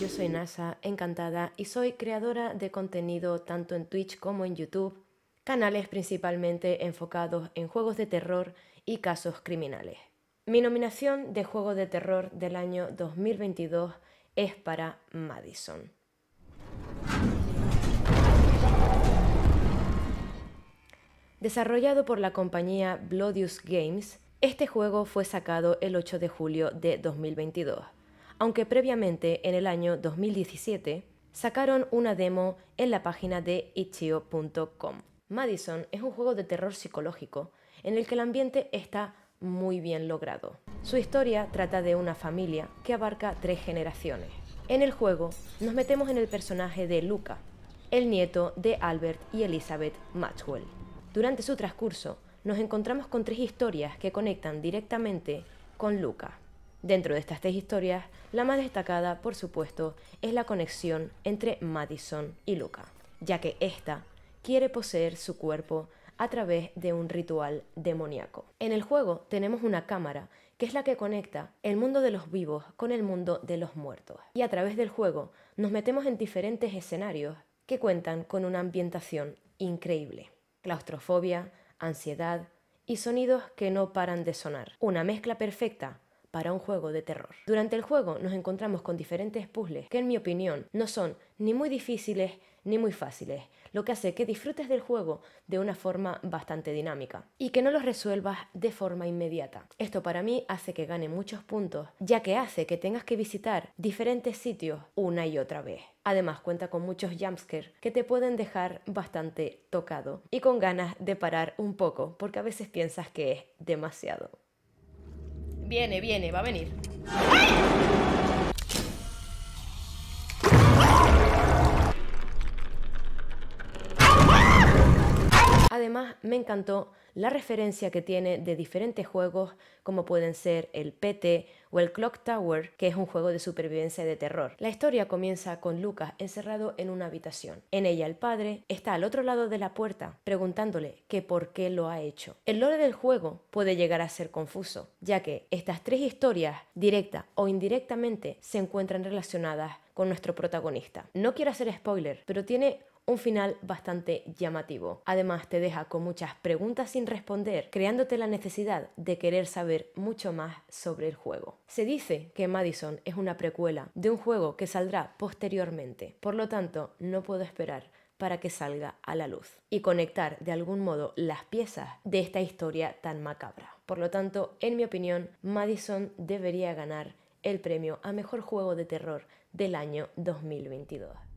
yo soy Nasa, encantada, y soy creadora de contenido tanto en Twitch como en YouTube, canales principalmente enfocados en juegos de terror y casos criminales. Mi nominación de juego de terror del año 2022 es para Madison. Desarrollado por la compañía Bloodius Games, este juego fue sacado el 8 de julio de 2022, aunque previamente en el año 2017 sacaron una demo en la página de itch.io.com. Madison es un juego de terror psicológico en el que el ambiente está muy bien logrado. Su historia trata de una familia que abarca tres generaciones. En el juego nos metemos en el personaje de Luca, el nieto de Albert y Elizabeth Maxwell. Durante su transcurso nos encontramos con tres historias que conectan directamente con Luca. Dentro de estas tres historias, la más destacada, por supuesto, es la conexión entre Madison y Luca, ya que ésta quiere poseer su cuerpo a través de un ritual demoníaco. En el juego tenemos una cámara que es la que conecta el mundo de los vivos con el mundo de los muertos. Y a través del juego nos metemos en diferentes escenarios que cuentan con una ambientación increíble. Claustrofobia, ansiedad y sonidos que no paran de sonar. Una mezcla perfecta para un juego de terror. Durante el juego nos encontramos con diferentes puzzles que en mi opinión no son ni muy difíciles ni muy fáciles, lo que hace que disfrutes del juego de una forma bastante dinámica y que no los resuelvas de forma inmediata. Esto para mí hace que gane muchos puntos, ya que hace que tengas que visitar diferentes sitios una y otra vez. Además cuenta con muchos jumpscares que te pueden dejar bastante tocado y con ganas de parar un poco, porque a veces piensas que es demasiado. Viene, viene, va a venir. Además, me encantó la referencia que tiene de diferentes juegos como pueden ser el PT o el Clock Tower, que es un juego de supervivencia de terror. La historia comienza con Lucas encerrado en una habitación. En ella el padre está al otro lado de la puerta preguntándole que por qué lo ha hecho. El lore del juego puede llegar a ser confuso, ya que estas tres historias, directa o indirectamente, se encuentran relacionadas con nuestro protagonista. No quiero hacer spoiler, pero tiene un final bastante llamativo. Además te deja con muchas preguntas sin responder, creándote la necesidad de querer saber mucho más sobre el juego. Se dice que Madison es una precuela de un juego que saldrá posteriormente, por lo tanto no puedo esperar para que salga a la luz y conectar de algún modo las piezas de esta historia tan macabra. Por lo tanto, en mi opinión, Madison debería ganar el premio a mejor juego de terror del año 2022.